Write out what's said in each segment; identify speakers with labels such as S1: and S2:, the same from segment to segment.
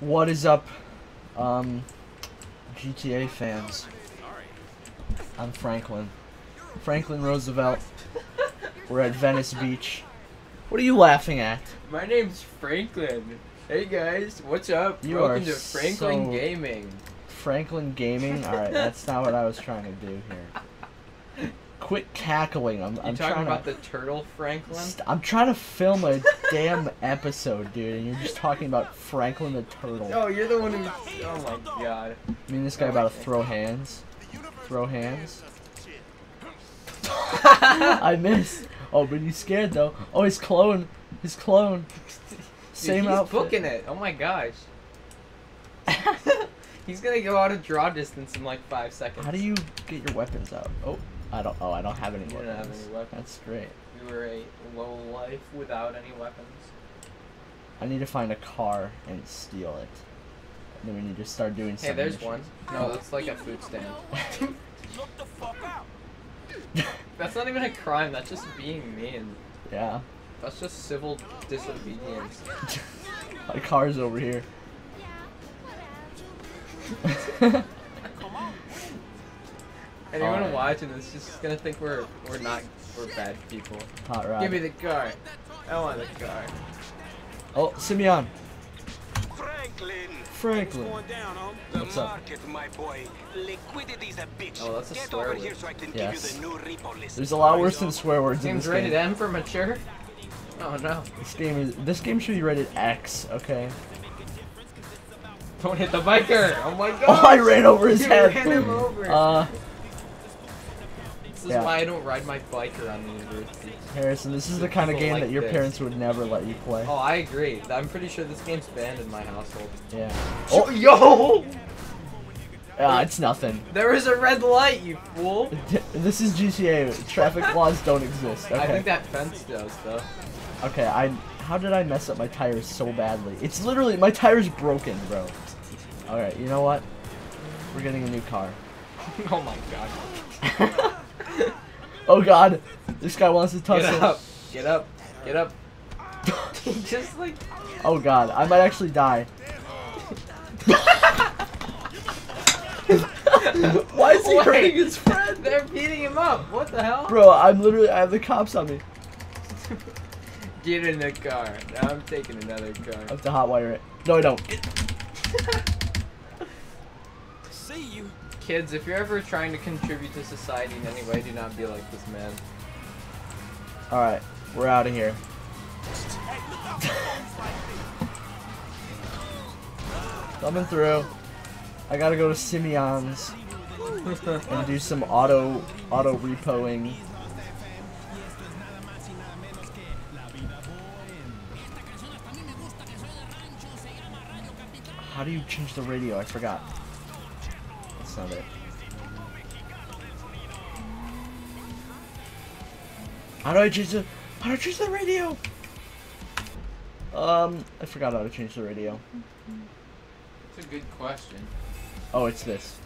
S1: What is up, um, GTA fans? I'm Franklin. Franklin Roosevelt. We're at Venice Beach. What are you laughing at?
S2: My name's Franklin. Hey guys, what's up?
S1: You
S2: Welcome
S1: are
S2: to Franklin
S1: so-
S2: Gaming.
S1: Franklin Gaming? Alright, that's not what I was trying to do here. Quit cackling. I'm, I'm
S2: talking
S1: trying
S2: about
S1: to.
S2: the turtle Franklin?
S1: St- I'm trying to film a damn episode, dude, and you're just talking about Franklin the Turtle.
S2: Oh, you're the one who. Oh my god.
S1: I mean, this guy about to throw hands. Throw hands. I missed. Oh, but he's scared though. Oh, his clone. His clone.
S2: Dude,
S1: Same
S2: he's
S1: outfit.
S2: booking it. Oh my gosh. he's gonna go out of draw distance in like five seconds.
S1: How do you get your weapons out? Oh, I don't. Oh, I don't have any
S2: You
S1: weapons.
S2: don't have any weapons.
S1: That's great.
S2: You were a low life without any weapons.
S1: I need to find a car and steal it. And then we need to start doing
S2: Hey,
S1: some
S2: there's
S1: missions.
S2: one. No, that's like a food stand. That's not even a crime. That's just being mean.
S1: yeah.
S2: That's just civil disobedience.
S1: My car's over here.
S2: Anyone
S1: Alright.
S2: watching this is just gonna think we're we're not we're bad people.
S1: Hot rod.
S2: Give me the car. I want the car.
S1: oh, Simeon.
S3: Franklin.
S1: Franklin.
S3: What's down, home?
S1: What's up?
S3: market, my boy. Liquidity's a bitch.
S2: Oh, that's a
S3: Get
S2: swear word.
S3: here so I can
S1: Yes.
S3: give you the new.
S1: There's a lot worse than swear words in this
S2: rated
S1: game.
S2: M for mature. Oh no!
S1: This game is. This game should be rated X. Okay.
S2: Don't hit the biker! Oh my god!
S1: Oh, I ran over his
S2: you
S1: head.
S2: ran him over.
S1: Uh,
S2: this is
S1: yeah.
S2: why I don't ride my bike around the university.
S1: Harrison, this is the kind of game
S2: like
S1: that your
S2: this.
S1: parents would never let you play.
S2: Oh, I agree. I'm pretty sure this game's banned in my household.
S1: Yeah.
S2: Oh, yo!
S1: Ah, it's nothing.
S2: There is a red light, you fool!
S1: This is GTA. Traffic laws don't exist. Okay.
S2: I think that fence does, though.
S1: Okay, I. How did I mess up my tires so badly? It's literally my tire's broken, bro. All right, you know what? We're getting a new car.
S2: oh my god.
S1: Oh God, this guy wants to
S2: Get
S1: tussle.
S2: up! Get up! Get up! Just like.
S1: Oh God, I might actually die. Why is he
S2: Wait.
S1: hurting his friend?
S2: They're beating him up! What the hell?
S1: Bro, I'm literally. I have the cops on me.
S2: Get in the car. Now I'm taking another car.
S1: I
S2: car.
S1: have to hotwire it. No, I don't.
S3: See you.
S2: Kids, if you're ever trying to contribute to society in any way, do not be like this man.
S1: All right, we're out of here. Coming through. I gotta go to Simeon's and do some auto auto repoing. How do you change the radio? I forgot. That's not it. How do I change the how do I change the radio? Um, I forgot how to change the radio.
S2: It's a good question.
S1: Oh, it's this.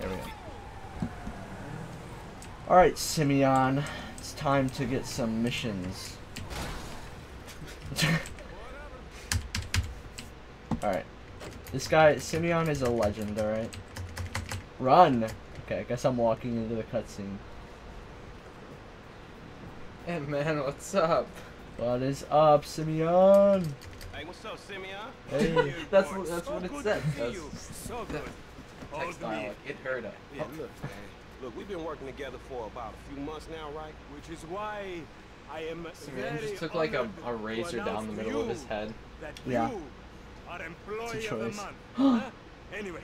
S1: There we go. Alright, Simeon. It's time to get some missions. alright. This guy, Simeon is a legend, alright? Run! Okay, I guess I'm walking into the cutscene.
S2: Hey man, what's up?
S1: What is up, Simeon?
S3: Hey, what's up, Simeon?
S1: Hey.
S2: That's that's what it said.
S3: See
S2: That's
S3: you. So good.
S2: text dialogue. It heard it.
S3: Yeah, look, man. Look, we've been working together for about a few months now, right?
S4: Which is why I am
S2: Simeon just took like a, a razor down the middle of his head.
S4: That
S1: Yeah.
S4: You are employee
S1: It's a
S4: of the
S1: choice.
S4: month. huh? Anyway,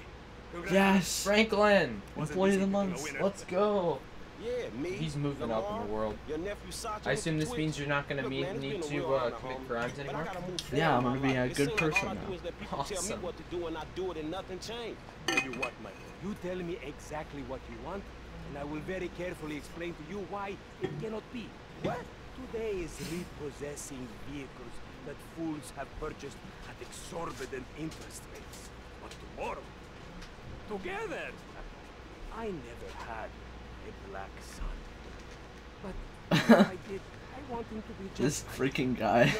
S1: Yes!
S2: Franklin!
S1: Employee of the month.
S2: Let's go!
S3: Yeah, me.
S2: He's moving up in the world.
S3: Your nephew Sacha
S2: I assume this
S3: Twitch.
S2: means you're not gonna
S3: Look, man,
S2: need to uh, commit crimes anymore.
S1: Yeah, I'm gonna be a good person now.
S3: do is let people tell
S2: Awesome.
S3: me what to do and I do and nothing changed.
S4: You what, You tell me exactly what you want, and I will very carefully explain to you why it cannot be. What? Today is repossessing vehicles that fools have purchased at exorbitant interest rates. But tomorrow, together, I never had a black son. But I did I want him to be
S1: This freaking guy.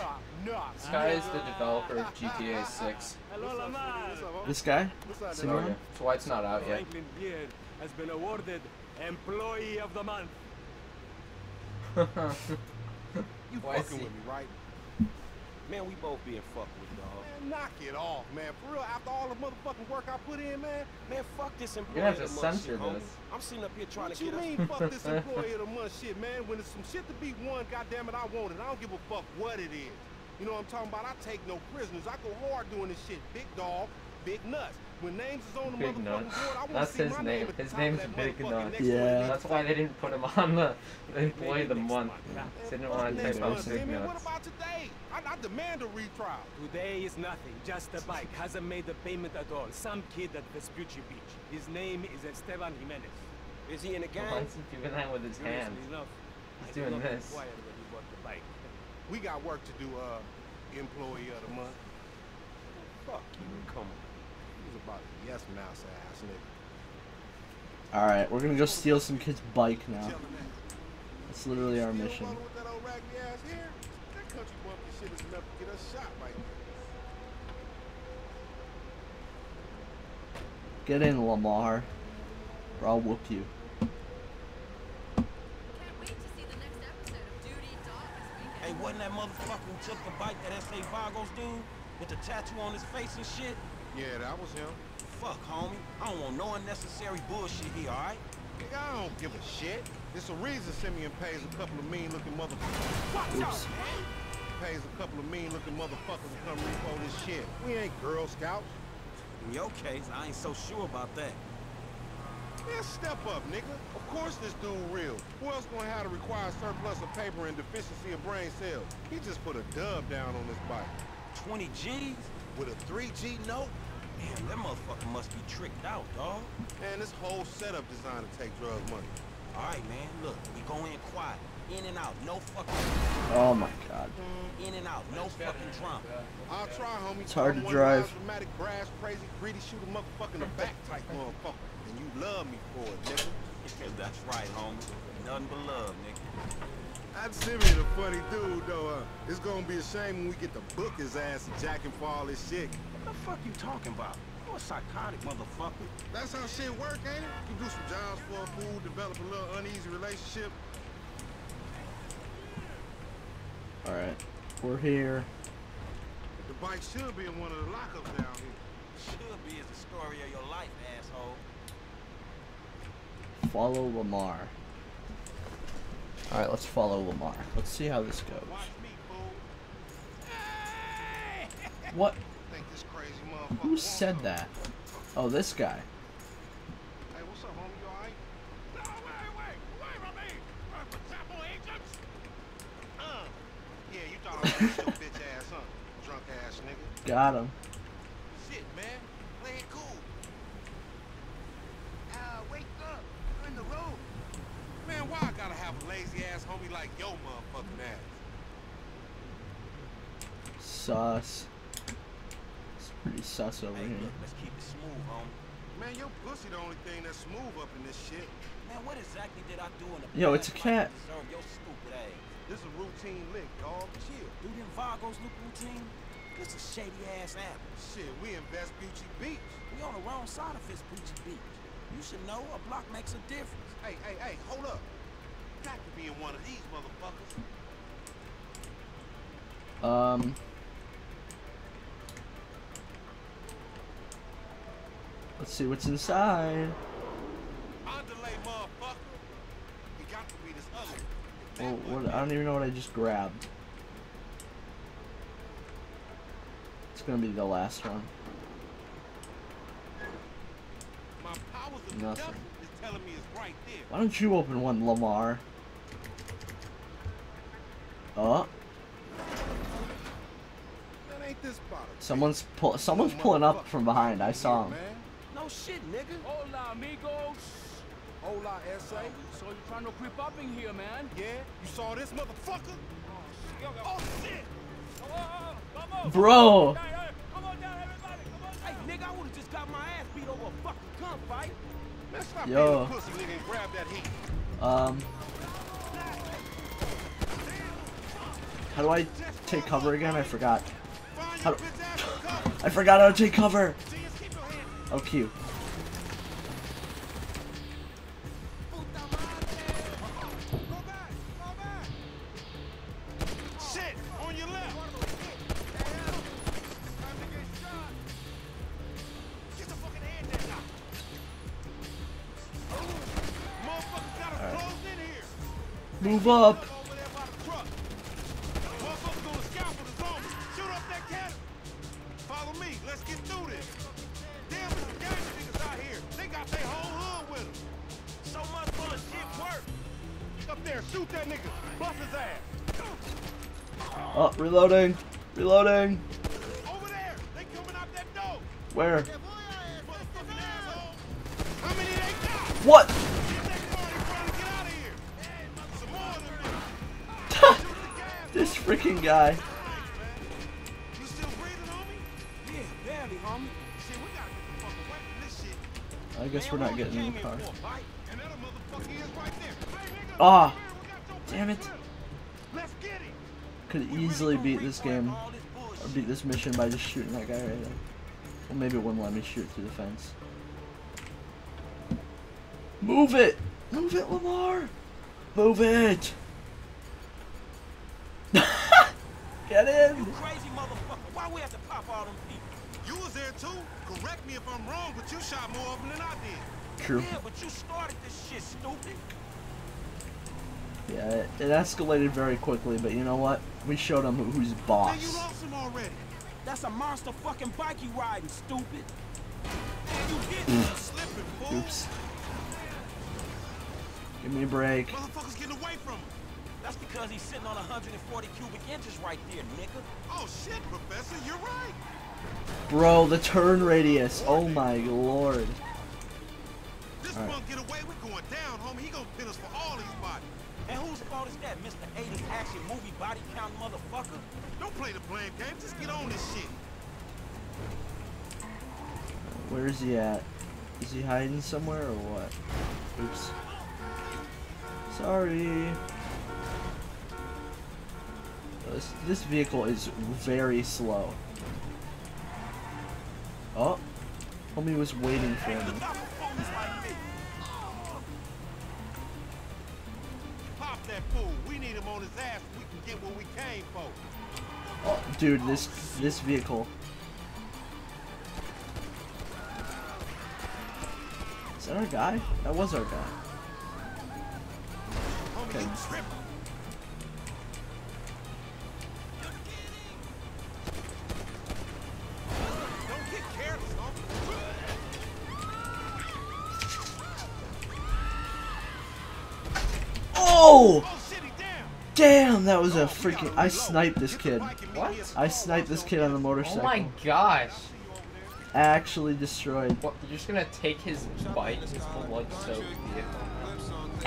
S4: No, no.
S2: This guy is the developer of GTA 6.
S1: This guy?
S2: Oh,
S1: Simon?
S2: yeah. That's why it's not out yet.
S4: Franklin Beard has been awarded Employee of the Month.
S3: You
S2: Why is
S3: fucking with me, right? Man, we both being fucked with, dog. Man, knock it off, man. For real, after all the motherfucking work I put in, man. Man, fuck this employee of the month shit, homie. I'm sitting up here trying
S4: What
S3: to
S4: you
S3: get us.
S4: mean, fuck this employee of the month shit, man? When there's some shit to be won, goddamn it, I want it. I don't give a fuck what it is. You know what I'm talking about? I take no prisoners. I go hard doing this shit. Big dog, big nuts. When names is on the
S2: Big
S3: motherfucking
S2: Nuts.
S3: board, I
S2: That's
S3: see
S2: his
S3: my
S2: name.
S3: name at the
S2: His
S3: top
S2: name's Big Nuts.
S3: next to it,
S1: Yeah.
S3: nigga.
S2: That's why they didn't put him on the, the employee of the month.
S4: month, yeah.
S2: They didn't want to
S3: next
S2: take
S3: month,
S2: out
S3: Jimmy.
S2: Big
S3: What
S2: Nuts.
S3: about today? I, I demand a retrial.
S4: Today is nothing, just a bike. Hasn't made the payment at all. Some kid at Vespucci Beach. His name is Esteban Jimenez.
S3: Is he in the
S2: Why
S3: gang?
S2: is he doing that with his hand? He's doing this.
S4: inquire when he bought the bike.
S3: We got work to do, uh, employee of the month. Fuck you, come on. He's about a yes mouse ass nigga.
S1: Alright, we're gonna go steal some kid's bike now.
S3: Tell.
S1: That's literally our mission.
S3: rolling with that old raggedy ass hair? That country bumpkin shit is enough to get us shot right now.
S1: Get in, Lamar. Or I'll whoop you.
S5: Can't wait to see the next episode of Duty Dog this weekend.
S6: Hey, wasn't that motherfucker who took the bike that S.A. Vagos dude? With the tattoo on his face and shit?
S3: Yeah, that was him.
S6: Fuck, homie. I don't want no unnecessary bullshit here, alright?
S3: Nigga, I don't give a shit. It's a reason Simeon pays a couple of mean-looking motherfuckers.
S1: Oops.
S3: Pays a couple of mean-looking motherfuckers to come repo this shit. We ain't Girl Scouts.
S6: In your case, I ain't so sure about that.
S3: Yeah, step up, nigga. Of course this dude real. Who else gonna have to require surplus of paper and deficiency of brain cells? He just put a dub down on this bike.
S6: 20 G's?
S3: With a 3G note?
S6: Damn, that motherfucker must be tricked out, dog.
S3: Man, this whole setup designed to take drug money.
S6: Alright, man, look, we go in quiet. In and out, no fucking...
S1: Oh my god.
S6: In and out, no fucking drama.
S3: I'll try, homie.
S1: It's hard to drive.
S3: dramatic, brass, crazy, greedy, shoot a motherfucker in the back type motherfucker. And you love me for it, nigga.
S6: That's right, homie. Nothing but love, nigga.
S3: That Simeon a funny dude, though. Uh, it's gonna be a shame when we get to book his ass and jack him for all this shit.
S6: What the fuck you talking about? You a psychotic motherfucker.
S3: That's how shit work, ain't it? You do some jobs for a fool, develop a little uneasy relationship.
S1: Alright. We're here.
S3: The bike should be in one of the lockups down here.
S6: Should be is the story of your life, asshole.
S1: Follow Lamar. Alright, let's follow Lamar. Let's see how this goes.
S3: Watch me, fool.
S1: What?
S3: Think this crazy motherfucker
S1: Who said that? Oh, this guy.
S3: Hey, what's up, homie? You alright? No, wait, wait, wait from me! Uh, for agents? Uh, yeah, you thought I was your bitch ass, huh? Drunk ass nigga.
S1: Got him.
S3: Shit, man. Play it cool. Ah, wake up. You're in the road. Man, why I gotta have a lazy ass homie like yo motherfucking ass?
S1: Sus. It's pretty sus over
S6: Hey,
S1: here.
S6: look, let's keep it smooth, homie.
S3: Man, your pussy the only thing that's smooth up in this shit.
S6: Man, what exactly did I do in the
S1: Yo, it's a cat.
S6: to deserve stupid ass?
S3: This a routine lick, dog. Chill.
S6: Do them Vagos look routine? This a shady ass apple.
S3: Shit, we in Vespucci Beach.
S6: We on the wrong side of Vespucci Beach. You should know a block makes a difference.
S3: Hey, hey, hey, hold up. Got to be in one of these motherfuckers.
S1: Um. Let's see what's inside.
S3: Underlay, motherfucker. It got to be this other. If that
S1: Well,
S3: wasn't
S1: what, I don't even know what I just grabbed. It's gonna be the last one.
S3: My powers of
S1: Nothing.
S3: deduction is telling me it's right.
S1: Why don't you open one, Lamar? Uh? Oh,
S3: Man, ain't this about a
S1: someone's pull, someone's pulling up from behind. I saw him.
S3: Man.
S6: No shit, nigga.
S4: Hola, amigos. Hola, S.A. So you trying to creep up in here, man?
S3: Yeah, you saw this motherfucker? Oh shit!
S1: Bro,
S6: Hey, nigga, I would've just got my ass beat over a fucking gunfight.
S3: Man, stop
S1: Yo.
S3: pussy nigga and grab that heat.
S1: um, How do I take cover again? I forgot. How do-
S3: bitch ass some cover.
S1: I forgot how to take cover. Oh, Q.
S3: Go back, go back. Shit, on your left. Time to get shot. Get the fucking hand there now. Motherfucker got us closed in here.
S1: Move up.
S3: Over there by the truck. Motherfucker gonna scalpel the zombie. Shoot up that cannon. Follow me. Let's get through this. Got their whole hood with them.
S6: So much bullshit work.
S3: Up there, shoot that nigga. Bust his ass.
S1: Oh, reloading. Reloading.
S3: Over there. They coming out that door.
S1: Where?
S3: How many they got?
S1: What? this freaking
S3: car.
S1: I guess we're not getting in the car.
S3: And that motherfucker is right there. Hey, nigga,
S1: Ah.
S3: come here, we got your
S1: Damn it.
S3: bitch with us. Let's get him.
S1: Could easily beat this game or beat this mission by just shooting that guy right there. Well, maybe it wouldn't let me shoot through the fence. Move it! Move it, Lamar! Move it! Get in!
S6: You crazy motherfucker. Why we have to pop all them people?
S3: You was there too. Correct me if I'm wrong, but you shot more of them than I did.
S1: True.
S6: Yeah, but you started this shit, stupid.
S1: Yeah, it, it escalated very quickly, but you know what? We showed him who's boss.
S3: Man, you lost him already.
S6: That's a monster fucking bike you riding, stupid. You hit me. Mm.
S3: Slipping, fool.
S1: Oops. Give me a break.
S3: Motherfuckers getting away from him.
S6: That's because he's sitting on 140 cubic inches right there, nigga.
S3: Oh shit, Professor, you're right.
S1: Bro, the turn radius. Oh my lord.
S3: This
S1: Alright.
S3: punk get away, We're going down, homie. He gonna pin us for all these bodies.
S6: And whose fault is that, Mr. 80s action movie body count motherfucker?
S3: Don't play the blame game. Just get on this shit.
S1: Where is he at? Is he hiding somewhere or what? Oops. Sorry. This, this vehicle is very slow. Oh. Homie was waiting for me.
S6: enough of fools like me.
S3: Pop that fool. We need him on his ass. We can get what we came for.
S1: Oh, dude, this this vehicle. Is that our guy? That was our guy. Okay. That was a freaking. I sniped this kid.
S2: What?
S1: I sniped this kid on the motorcycle.
S2: Oh my gosh.
S1: Actually destroyed.
S2: What, you're just gonna take his bike, his blood-soaked vehicle.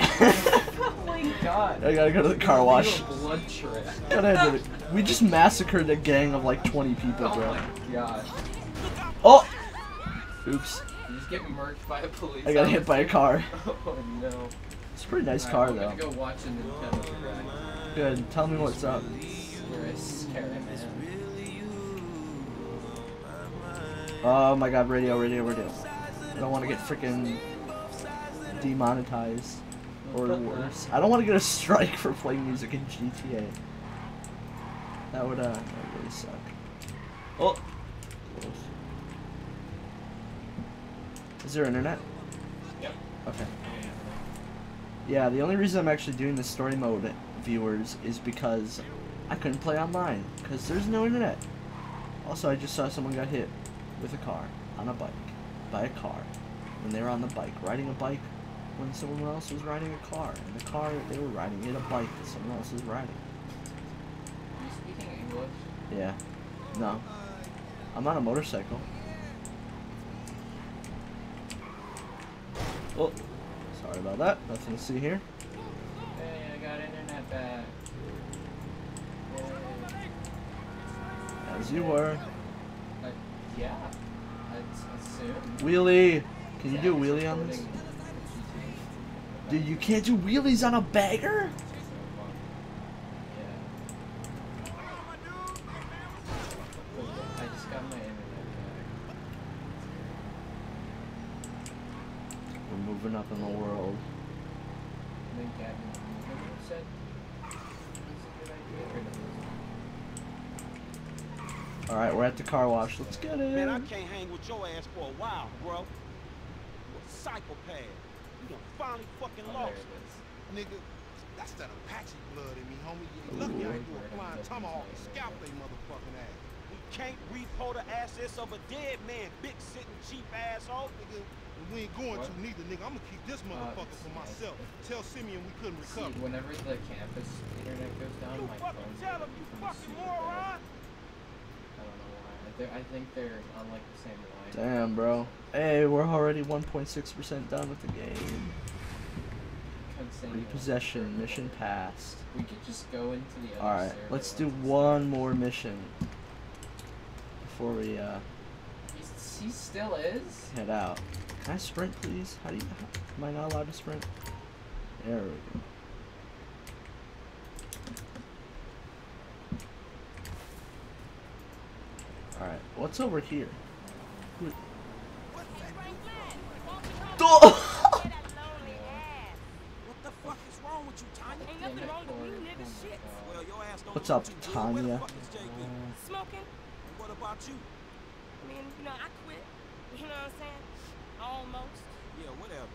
S2: oh my god.
S1: I gotta go to the car wash.
S2: Blood trip.
S1: Gotta have to- we just massacred a gang of like 20 people,
S2: Oh
S1: bro.
S2: my gosh.
S1: Oh! Oops.
S2: You just get murked by a police
S1: I got hit by a car.
S2: Oh no.
S1: It's a pretty nice
S2: Alright,
S1: car
S2: I'm
S1: though.
S2: Gonna go watch a Nintendo Direct.
S1: Good. Tell me what's up.
S2: You're a scary man.
S1: Oh my god, radio, radio, radio. I don't want to get freaking demonetized or worse. I don't want to get a strike for playing music in GTA. That would uh, that would really suck. Oh. Is there internet?
S2: Yep.
S1: Okay. Yeah, the only reason I'm actually doing the story mode, viewers, is because I couldn't play online because there's no internet. Also, I just saw someone got hit with a car on a bike by a car when they were on the bike riding a bike when someone else was riding a car and the car that they were riding hit a bike that someone else was riding.
S2: Are you speaking English?
S1: Yeah. No. I'm on a motorcycle. Oh, sorry about that. Nothing to see here.
S2: Hey, I got internet back. Yay.
S1: As you were.
S2: Uh, yeah. I'd assume.
S1: Wheelie. Can you do a wheelie on this? Dude, you can't do wheelies on a bagger?
S2: Yeah.
S1: moving up in the world.
S2: And then Gavin Newman said it's a good idea. Or no,
S1: All right, we're at the car wash. Let's get it.
S6: Man, I can't hang with your ass for a while, bro. You a psychopath. You done finally fucking
S2: Oh,
S6: lost.
S2: it is.
S3: Nigga, that's that Apache blood in me, homie. You lucky I ain't do a flying tomahawk and scalp they motherfucking ass.
S6: We can't repo the assets of a dead man, big sitting cheap asshole.
S3: Nigga, and we ain't going
S2: What?
S3: to neither, nigga. I'm gonna keep this uh, motherfucker for myself. Tell Simeon we couldn't
S2: See,
S3: recover.
S2: whenever the campus internet goes down,
S6: You
S2: my
S6: fucking
S2: phone
S6: tell him, you
S2: becomes
S6: fucking
S2: super
S6: moron.
S2: bad. I don't know why. I, think they're on like the same line.
S1: Damn, bro. Hey, we're already 1.6% done with the game. Repossession mission passed.
S2: We could just go into the other
S1: All right, let's do one more mission before we uh.
S2: He's, he still is.
S1: head out. Can I sprint, please? How do you? Am I not allowed to sprint? There we go. All right, what's over here? Who- Oh!
S6: What the fuck is wrong with you, Tanya?
S5: Ain't nothing wrong with me, nigga. Shit.
S6: Well, your ass don't
S1: What's up,
S6: what you do. Where the
S1: Tanya?
S6: fuck?
S5: Smoking.
S6: What about you?
S5: I mean, you know, I quit. You know what I'm saying? Almost.
S6: Yeah, whatever.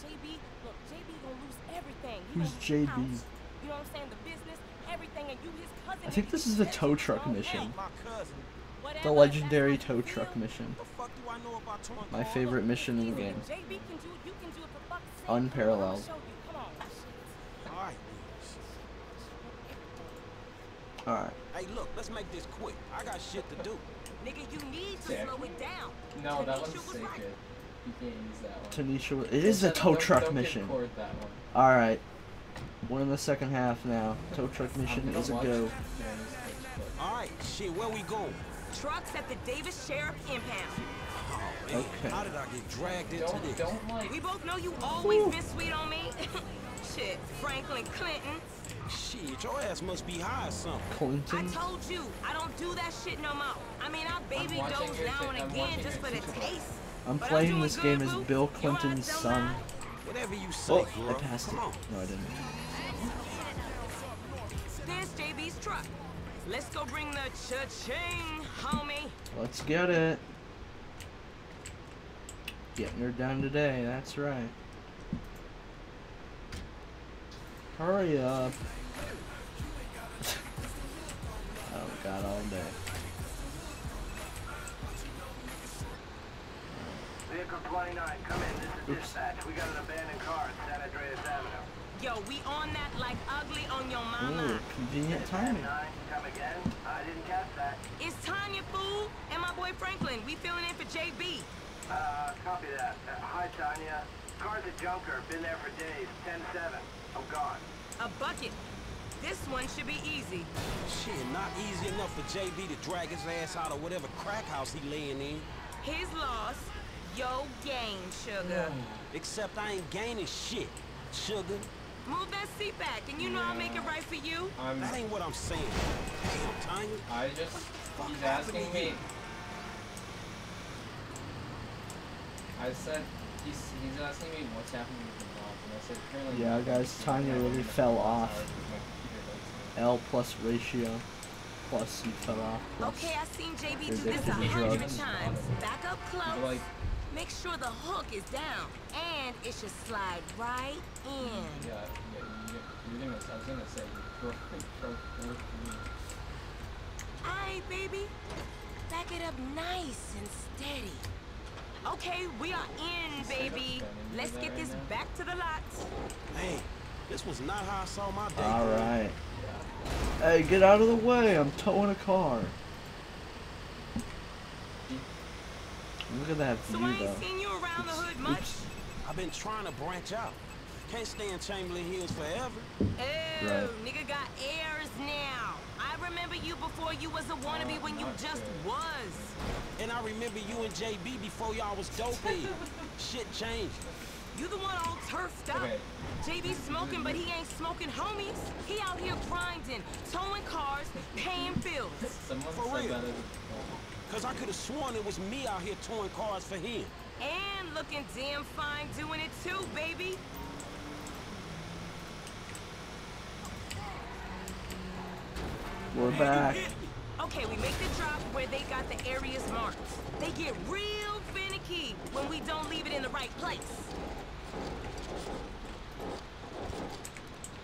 S5: JB, look, JB gonna lose everything. He
S1: Who's JB?
S5: house, you know what I'm saying? The business, everything, and you his cousin.
S1: I think this is the tow truck
S5: don't
S1: mission.
S5: Help.
S6: My cousin.
S5: Whatever,
S1: The legendary tow truck mission.
S6: What the fuck do I know about touring
S1: My favorite mission in the game.
S5: If JB can do it, you can do it for fuck's sake.
S1: Unparalleled.
S5: I'ma show you. Come on.
S6: All right.
S1: All right.
S6: Hey, look, let's make this quick. I got shit to do.
S5: Nigga, you need to
S2: Sick.
S5: slow it down.
S2: No, that one's
S5: was
S2: so
S5: right.
S2: good. You can't use that one.
S1: Tanisha, it is a
S2: Don't-
S1: tow
S2: don't-
S1: truck
S2: don't
S1: mission.
S2: record that one.
S1: All right, we're in the second half now. Tow truck mission is a go.
S6: All right, shit, where we going?
S5: Trucks at the Davis Sheriff Impound.
S6: Man,
S1: Okay.
S6: How did I get dragged into
S2: Don't
S6: this?
S2: don't like.
S5: We both know you always been sweet on me. Shit, Franklin Clinton.
S6: Shit, your ass must be high or something.
S1: Clinton?
S5: I told you, I don't do that shit no more. I mean, I baby
S2: watching
S5: dose
S2: your
S5: now
S2: ti-
S5: and
S2: I'm
S5: again just for the
S2: TikTok.
S5: taste.
S1: I'm
S5: But
S1: playing
S5: doing
S1: this
S5: good,
S1: game as. Bill Clinton's
S5: don't
S1: son.
S5: lie.
S6: Whatever you say,
S1: Oh,
S6: girl.
S1: I passed it.
S6: On.
S1: No, I didn't.
S5: There's JB's truck. Let's go bring the cha-ching, homie.
S1: Let's get it. Getting her done today. That's right. Hurry up. oh God, all day.
S7: Vehicle 29, come in. This is
S1: Oops.
S7: dispatch. We got an abandoned car at San Andreas Avenue.
S5: Yo, we on that like ugly on your
S1: Ooh,
S5: mama.
S1: convenient timing.
S7: come again. I didn't catch that.
S5: It's Tanya, fool, and my boy Franklin. We filling in for JB.
S7: Uh, copy that. Uh, hi, Tanya. Car's a junker. Been there for days. 10-7. I'm gone.
S5: A bucket. This one should be easy.
S6: Shit, not easy enough for JB to drag his ass out of whatever crack house he laying in.
S5: His loss, yo gain, sugar.
S6: Except I ain't gaining shit. Sugar,
S5: Move that seat back, and you know I'll make it right for you.
S2: I'm.
S6: that ain't what I'm saying. Damn, Tanya.
S2: I just.
S6: fuck
S2: He's
S6: to
S2: asking me.
S6: you?
S2: I said he's he's asking me what's happening with the mob, and I said apparently.
S1: Yeah, guys, Tanya really fell off.
S2: hours with my computer lights
S1: L plus ratio. Plus you fell off. Plus.
S5: Okay, I've seen JB do this a hundred times. Back up
S2: on.
S5: close.
S2: But, like,
S5: Make sure the hook is down, and it should slide right in.
S2: yeah, yeah, you, you're gonna. I was gonna say.
S5: Alright, baby. Back it up nice and steady. Okay, we are in, baby. Let's get this back to the lot.
S6: Man, this was not how I saw my day.
S1: All right. Hey, get out of the way! I'm towing a car. Look at that
S5: So
S1: view,
S5: I ain't
S1: though.
S5: seen you around the hood much.
S6: I've been trying to branch out. Can't stay in Chamberlain Hills forever.
S5: Oh,
S1: Right.
S5: nigga got airs now. I remember you before you was a wannabe when you just
S2: good.
S5: was.
S6: And I remember you and JB before y'all was dopey. Shit changed.
S5: You the one all turfed up.
S2: Okay.
S5: JB smoking, but he ain't smoking homies. He out here grinding, towing cars, paying bills.
S2: Someone
S6: For
S2: said
S6: real.
S2: That as
S6: Cause I could have sworn it was me out here towing cars for him.
S5: And looking damn fine doing it too, baby.
S1: We're back.
S5: Okay, we make the drop where they got the areas marked. They get real finicky when we don't leave it in the right place.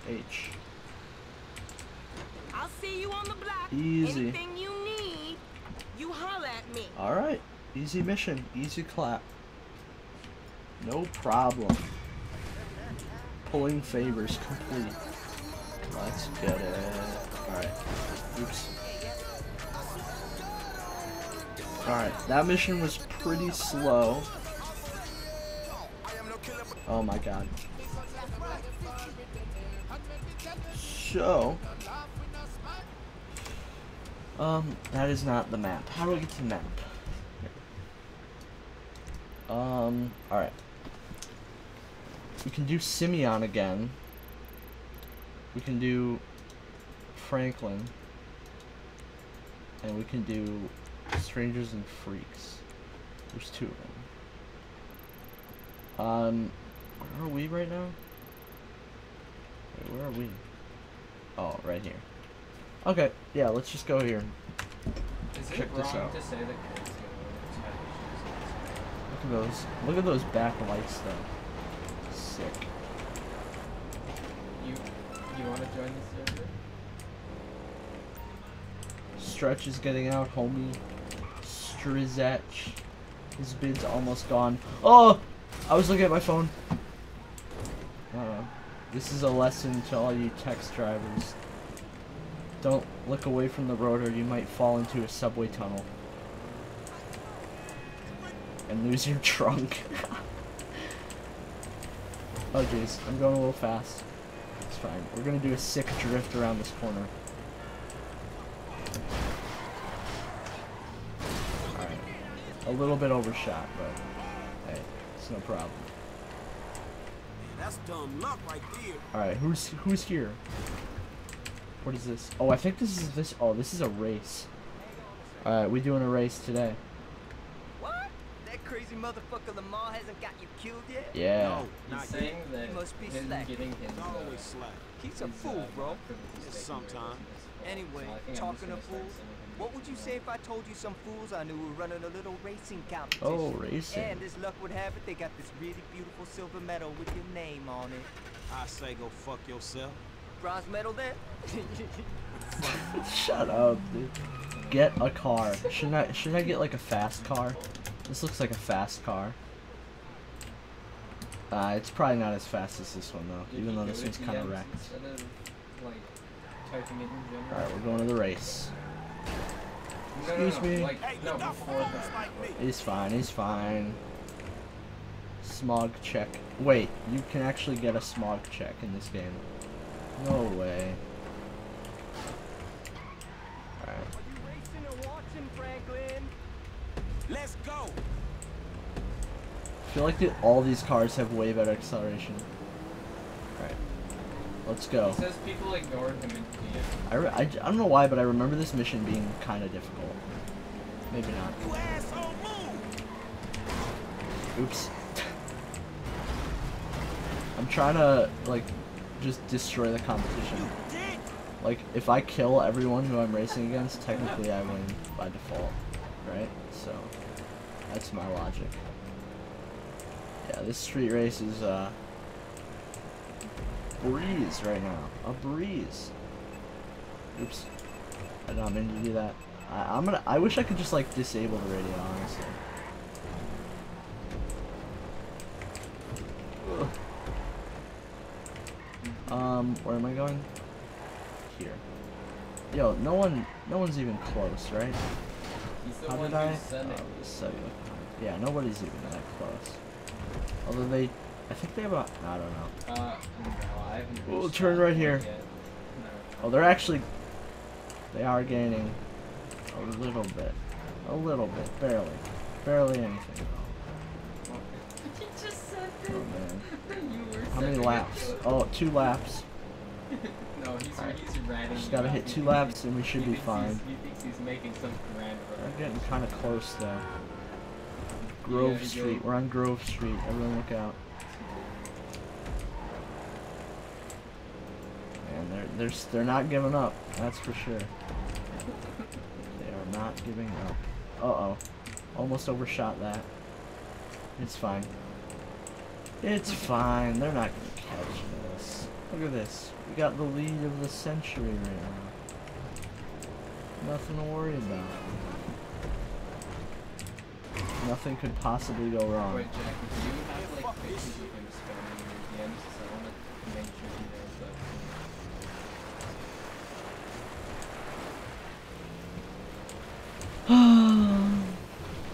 S1: H.
S5: I'll see you on the block.
S1: Easy.
S5: Anything you need, you holla at me.
S1: Alright. Easy mission. Easy clap. No problem. Pulling favors complete. Let's get it. Alright. Oops. Alright, that mission was pretty slow. Oh my god. So, um, that is not the map. How do I get to the map? Um, alright. We can do Simeon again. We can do Franklin. And we can do Strangers and Freaks. There's two of them. Um, where are we right now? Wait, where are we? Oh, right here. Okay, yeah, let's just go here.
S2: Is
S1: Check
S2: it
S1: this out.
S2: to say that kids go
S1: Look at those. Look at those backlights though. Sick.
S2: You you want to join the server?
S1: Stretch is getting out, homie. Strizech. His bid's almost gone. Oh! I was looking at my phone. Uh, this is a lesson to all you text drivers. Don't look away from the road or you might fall into a subway tunnel. And lose your trunk. oh jeez, I'm going a little fast. It's fine. We're gonna do a sick drift around this corner. Alright. A little bit overshot, but hey, it's no problem.
S6: That's dumb luck right there.
S1: Alright, who's who's here? What is this? Oh, I think this is this. Oh, this is a race. Alright, we're doing a race today.
S8: What? That crazy motherfucker Lamar hasn't got you killed yet?
S1: Yeah.
S6: No,
S2: He's
S6: not
S2: saying that
S8: He must be
S2: him
S8: slack.
S2: getting his,
S6: It's
S2: uh,
S6: always slack.
S8: He's a
S2: his,
S8: fool,
S2: uh,
S8: bro.
S2: not privileges taken away
S6: Sometime.
S2: from us.
S8: Anyway,
S2: So I think I'm
S8: talking of
S2: gonna
S8: fools, what would you say if I told you some fools I knew were running a little racing competition?
S1: Oh, racing.
S8: And as luck would have it, they got this really beautiful silver medal with your name on it.
S6: I say go fuck yourself.
S8: Bronze medal there?
S1: Shut up, dude. Get a car. Shouldn't I? Should I get like a fast car? This looks like a fast car. Uh, it's probably not as fast as this one though,
S2: Did
S1: even though this one's kind of wrecked.
S2: Instead of, like, typing it in general?
S1: Alright, we're going to the race.
S2: No, no,
S1: Excuse
S2: no,
S1: me.
S2: Like,
S6: Hey,
S2: no, before that.
S6: like me.
S1: He's fine, he's fine. Smog check. Wait, you can actually get a smog check in this game. No way. Alright.
S8: Are you racing or watching, Franklin?
S6: Let's go.
S1: I feel like that all these cars have way better acceleration. Alright. Let's go.
S2: He says people ignored him in DM.
S1: I, re- I, j- I don't know why, but I remember this mission being kind of difficult. Maybe not.
S6: You asshole move.
S1: Oops. I'm trying to, like, just destroy the competition. Like, if I kill everyone who I'm racing against, technically I win by default, right? So, that's my logic. Yeah, this street race is, uh, breeze right now. A breeze. Oops. I did not mean to do that. I, I'm gonna, I wish I could just, like, disable the radio, honestly. Um, where am I going? Here. Yo, no one, no one's even close, right? How did I?
S2: who's.
S1: Oh, the. Yeah, nobody's even that close. Although they, I think they have a, I don't know.
S2: Uh, no, I haven't
S1: We'll turn right here.
S2: No.
S1: Oh, they're actually, they are gaining a little bit, a little bit, barely, barely anything.
S2: He just said
S1: Oh man,
S2: that you were
S1: how many laps? Oh, two laps.
S2: No, he's,
S1: Alright.
S2: he's ratting.
S1: Just gotta hit two laps and we should
S2: he
S1: be fine.
S2: He thinks he's making some grand
S1: They're getting kind of close though. Grove
S2: Yeah,
S1: Street. We're on Grove Street. Everyone look out. Man, they're they're they're not giving up. That's for sure. They are not giving up. Uh oh, almost overshot that. It's fine. It's fine. They're not gonna catch us. Look at this. We got the lead of the century right now. Nothing to worry about. Nothing could possibly go wrong.
S2: Wait, Jack, do you have like pictures of him spamming your DMs? So I want to make sure he knows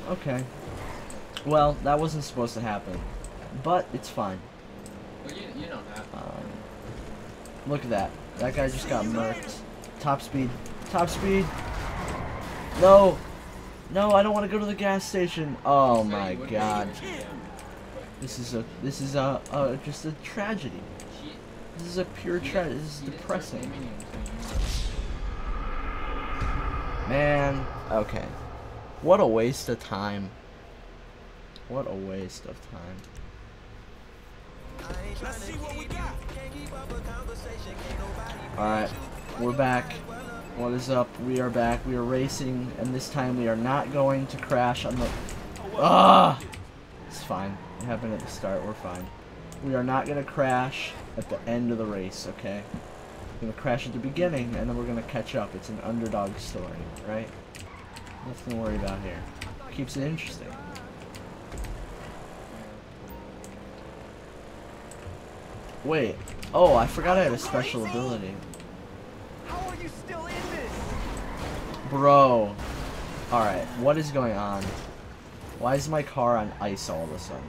S2: that.
S1: okay. Well, that wasn't supposed to happen. But it's fine.
S2: Well, you, you don't have.
S1: Um, look at that. That guy just got murked. Top speed. Top speed. No. No, I don't want to go to the gas station. Oh
S2: So
S1: my god.
S2: make it, yeah,
S1: This is a this is a, a just a tragedy. This is a pure tragedy. This is
S2: he didn't start
S1: depressing.
S2: naming him until you-
S1: Man, okay. What a waste of time. What a waste of time.
S6: Let's see what we got.
S1: Alright, we're back. What is up? We are back. We are racing, and this time we are not going to crash on the. Ah! It's fine. It happened at the start. We're fine. We are not going to crash at the end of the race, okay? We're going to crash at the beginning, and then we're going to catch up. It's an underdog story, right? Nothing to worry about here. Keeps it interesting. Wait. Oh, I forgot I had a special ability.
S8: How are you still in this?
S1: Bro. Alright, what is going on? Why is my car on ice all of a sudden?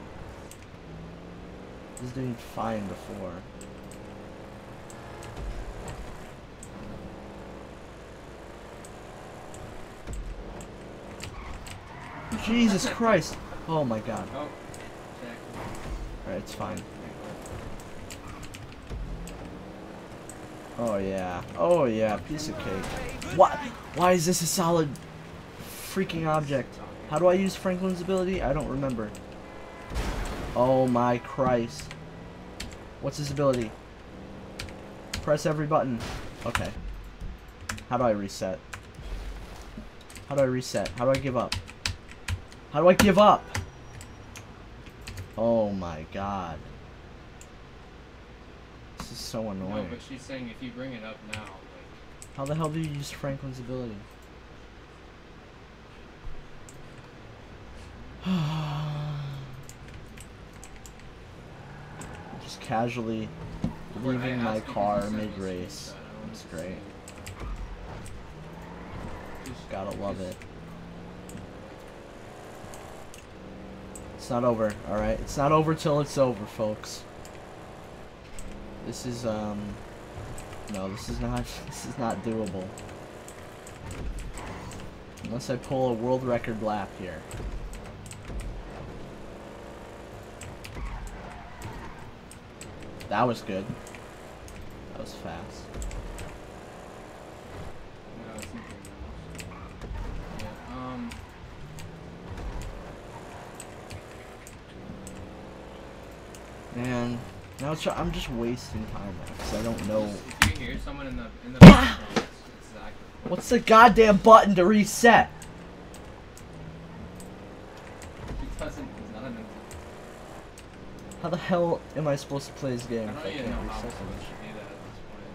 S1: This was doing fine before. Jesus Christ! Oh my god.
S2: Oh,
S1: Alright, it's fine. Oh yeah. Oh yeah, piece of cake. What? Why is this a solid freaking object? How do I use Franklin's ability? I don't remember. Oh my Christ. What's his ability? Press every button. Okay. How do I reset? How do I reset? How do I give up? How do I give up? Oh my god. So
S2: No,
S1: annoying.
S2: but she's saying if you bring it up now, like,
S1: How the hell do you use Franklin's ability? Just casually leaving my car mid-race.
S2: screenshot,
S1: It's great.
S2: Just-
S1: Gotta love
S2: just-
S1: it. It's not over, alright? It's not over till it's over, folks. This is, um... No, this is not, this is not doable. Unless I pull a world record lap here. That was good. That was fast.
S2: No, it's not very much. Yeah, um,
S1: Man, now it's, I'm just wasting time because I don't know.
S2: if you hear someone in the in the ah! background, it's it's
S1: What's the goddamn button to reset?
S2: He doesn't. He's not an.
S1: How the hell am I supposed to play this
S2: I
S1: game
S2: don't even
S1: can't
S2: know how I'm
S1: reset
S2: supposed
S1: them?
S2: to do that at this point.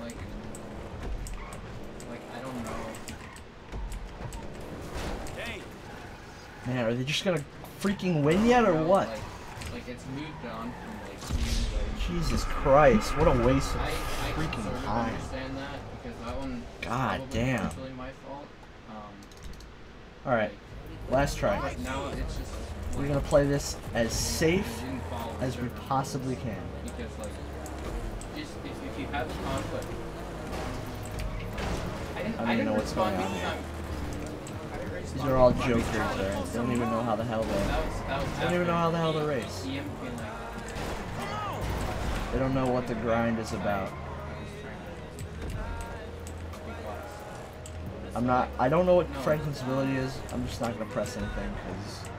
S2: Like, like, like I don't know.
S6: Hey,
S1: Man, are they just gonna freaking win yet or what?
S2: Like, like it's moved on from like.
S1: Jesus Christ, what a waste of
S2: I, I
S1: freaking
S2: sort of
S1: time.
S2: understand that because that one.
S1: God damn.
S2: partially my fault. Um,
S1: Alright, last try.
S2: Now it's just.
S1: We're gonna play this as safe
S2: you didn't follow
S1: as we possibly can.
S2: because like just if, if you have conflict I didn't,
S1: I don't
S2: I didn't
S1: know what's going on here. These are all jokers. They don't even know how the hell they. They don't even know how the hell
S2: after
S1: race. They don't know what the grind is about. I'm not. I don't know what Franklin's ability is. I'm just not gonna press anything because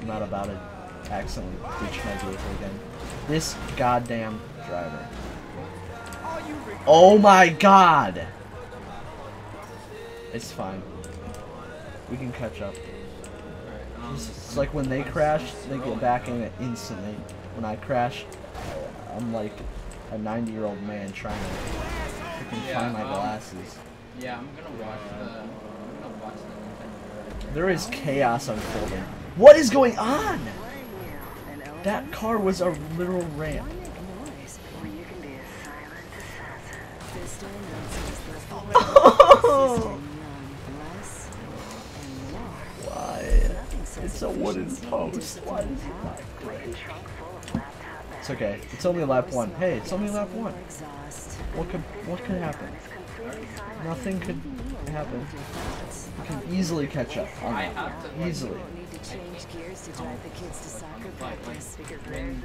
S1: I'm not about to accidentally ditch my vehicle again. This goddamn driver. Oh my god! It's fine. We can catch up.
S2: Um,
S1: It's, like when they crash, they get back in it instantly. When I crash, I'm like a 90 year old man trying to freaking
S2: Yeah,
S1: find my
S2: um,
S1: glasses.
S2: yeah, I'm gonna watch the. I'm gonna watch the.
S1: There is chaos unfolding. What is going on? That car was a literal ramp. A wooden post. Why is it not great? It's okay. It's only lap one. Hey, it's only lap one. What could what could happen? Nothing could happen. You can easily catch up. on
S2: I
S1: that. Easily.
S9: change gears to drive the kids to soccer
S2: like,
S9: practice.
S2: like when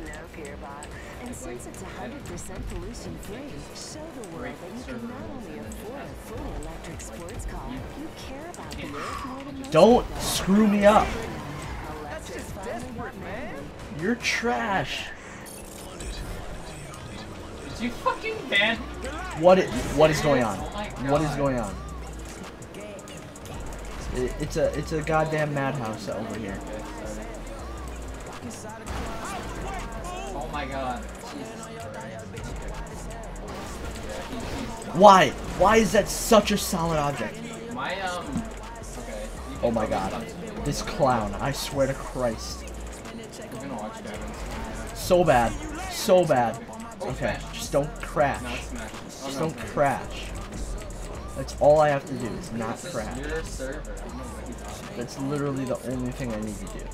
S9: And since it's 100% pollution free, show the world that you can not only afford a fully electric sports car, you care about the earth more than most
S1: Don't screw me up.
S9: Man.
S1: You're trash.
S2: Did you fucking ban?
S1: What i- what is going on?
S2: Oh
S1: What is going on? It, it's a it's a goddamn madhouse over here.
S2: Oh my god. Jesus Christ. Yeah, he- he's-
S1: Why? Why is that such a solid object?
S2: My um. Okay.
S1: Oh my god.
S2: come to me
S1: This clown. I swear to Christ.
S2: We're gonna watch Gavin's.
S1: So bad. So bad. Okay. Just don't crash. Just don't crash. That's all I have to do is not crash.
S2: your server. I don't know what he's on.
S1: That's literally the only thing I need to do.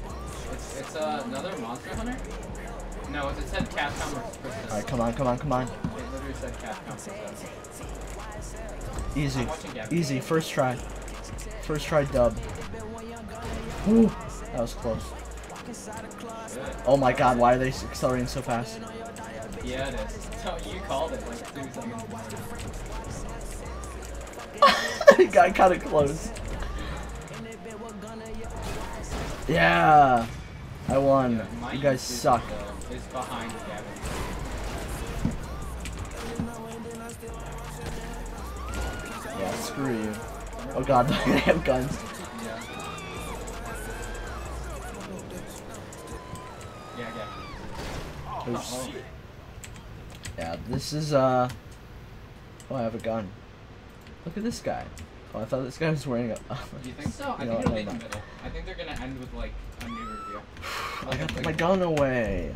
S2: It's, it's uh, another Monster Hunter? No, it said Capcom.
S1: Alright, come on, come on, come on.
S2: It literally said Capcom
S1: Easy.
S2: I'm watching Gavin.
S1: Easy. First try. First try dub. Whew. That was close. Oh my god, why are they accelerating so fast?
S2: Yeah, it is. So oh, you called it like two seconds before.
S1: it got kind of close. Yeah. I won.
S2: Yeah,
S1: You guys suck.
S2: though, is behind Gavin.
S1: Yeah, screw you. Oh god, they have guns.
S2: Gavin.
S1: Oops. Yeah, this is, uh... Oh, I have a gun. Look at this guy. Oh, I thought this guy was wearing a...
S2: Do you think so? I
S1: You know
S2: think
S1: what,
S2: it'll be the middle. I think they're gonna end with like a new review.
S1: I got
S2: like-
S1: my gun away.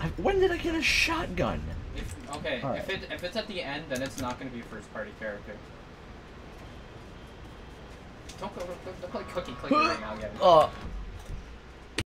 S1: I, when did I get a shotgun?
S2: If, okay,
S1: Alright.
S2: if it if it's at the end, then it's not gonna be a first party character. Don't go, don't, don't click cookie click right now, Gavin.
S1: Oh,